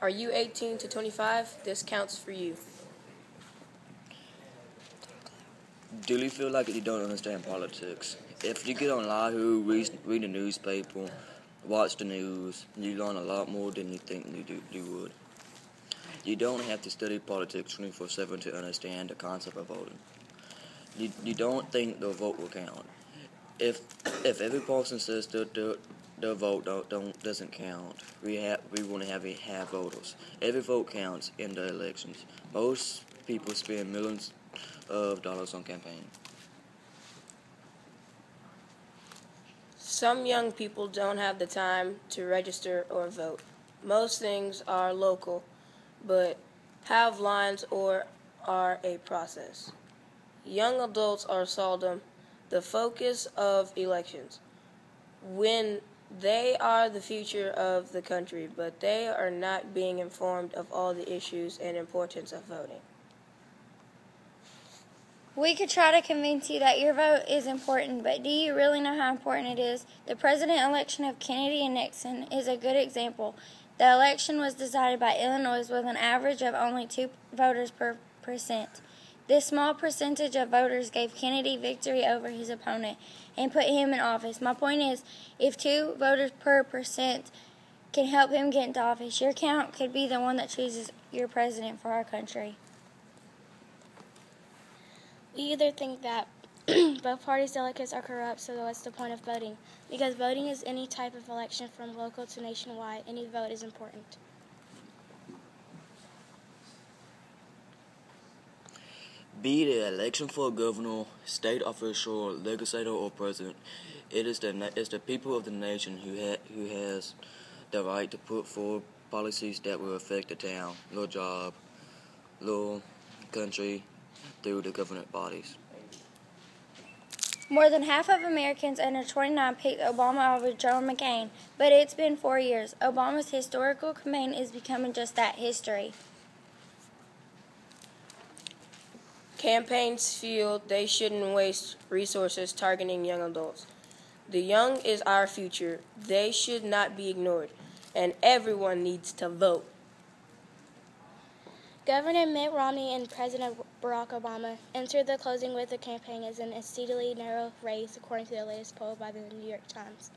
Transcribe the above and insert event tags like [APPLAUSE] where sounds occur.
Are you 18 to 25? This counts for you. Do you feel like you don't understand politics? If you get on Yahoo, read, read the newspaper, watch the news, you learn a lot more than you think you, do, you would. You don't have to study politics 24 7 to understand the concept of voting. You, you don't think the vote will count. If if every person says that the, the vote don't, don't doesn't count, we have we want to have a have voters. Every vote counts in the elections. Most people spend millions of dollars on campaign. Some young people don't have the time to register or vote. Most things are local, but have lines or are a process. Young adults are seldom the focus of elections when they are the future of the country, but they are not being informed of all the issues and importance of voting. We could try to convince you that your vote is important, but do you really know how important it is? The president election of Kennedy and Nixon is a good example. The election was decided by Illinois with an average of only two voters per percent. This small percentage of voters gave Kennedy victory over his opponent and put him in office. My point is, if two voters per percent can help him get into office, your count could be the one that chooses your president for our country. We either think that [CLEARS THROAT] both parties' delegates are corrupt, so what's the point of voting? Because voting is any type of election from local to nationwide. Any vote is important. Be the election for a governor, state official, legislator, or president, it is the it's the people of the nation who ha- who has the right to put forward policies that will affect the town, your job, your country, through the government bodies. More than half of Americans under 29 picked Obama over Joe McCain, but it's been four years. Obama's historical campaign is becoming just that history. Campaigns feel they shouldn't waste resources targeting young adults. The young is our future. They should not be ignored, and everyone needs to vote. Governor Mitt Romney and President Barack Obama entered the closing with the campaign as an exceedingly narrow race, according to the latest poll by the New York Times.